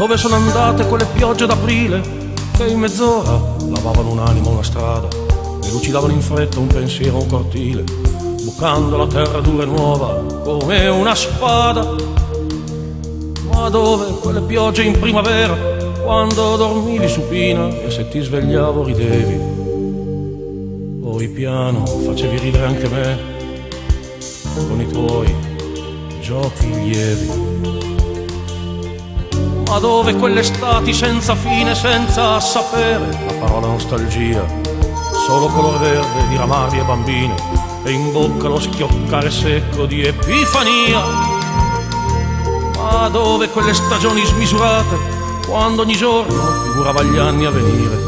dove sono andate quelle piogge d'aprile che in mezz'ora lavavano un'anima, una strada e lucidavano in fretta un pensiero, un cortile, bucando la terra dura e nuova come una spada. Ma dove quelle piogge in primavera, quando dormivi supina e se ti svegliavo ridevi? Poi piano facevi ridere anche me con i tuoi giochi lievi ma dove quelle estati senza fine, senza sapere? La parola nostalgia, solo color verde di ramari e bambine e in bocca lo schioccare secco di epifania. Ma dove quelle stagioni smisurate, quando ogni giorno figurava gli anni a venire,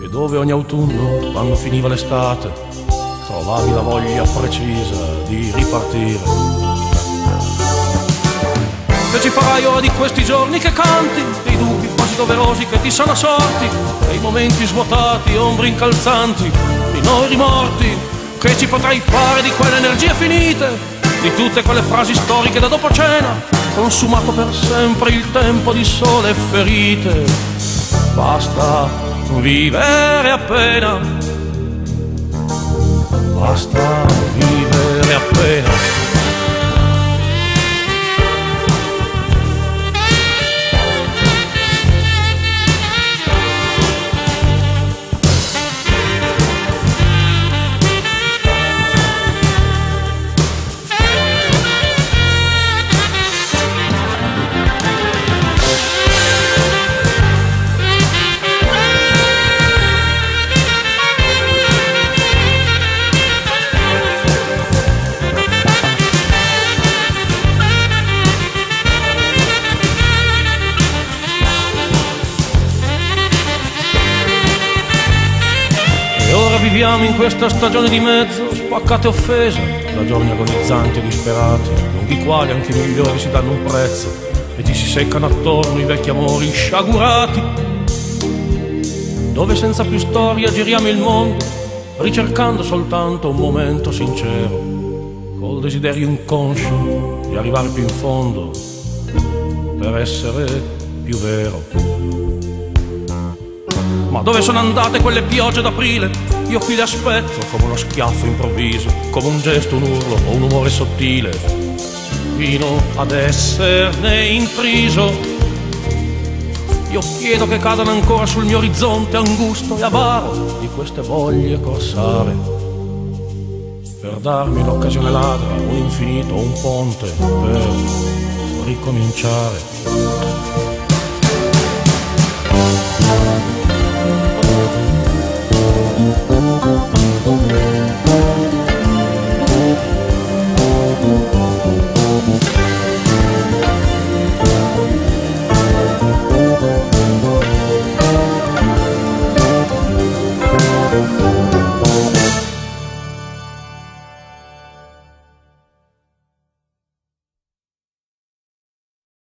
e dove ogni autunno, quando finiva l'estate, trovavi la voglia precisa di ripartire ci farai ora di questi giorni che canti, dei dubbi quasi doverosi che ti sono sorti, dei momenti svuotati, ombre incalzanti, di noi rimorti, che ci potrai fare di quelle energie finite, di tutte quelle frasi storiche da dopo cena, consumato per sempre il tempo di sole e ferite. Basta vivere appena, basta vivere appena. Viviamo in questa stagione di mezzo, spaccate offese, da giorni agonizzanti e disperati, lunghi quali anche i migliori si danno un prezzo e ti si seccano attorno i vecchi amori sciagurati, dove senza più storia giriamo il mondo, ricercando soltanto un momento sincero, col desiderio inconscio di arrivare più in fondo, per essere più vero. Ma dove sono andate quelle piogge d'aprile? Io qui le aspetto come uno schiaffo improvviso, come un gesto, un urlo o un umore sottile, fino ad esserne intriso. Io chiedo che cadano ancora sul mio orizzonte angusto e avaro di queste voglie corsare, per darmi un'occasione ladra, un infinito, un ponte per ricominciare.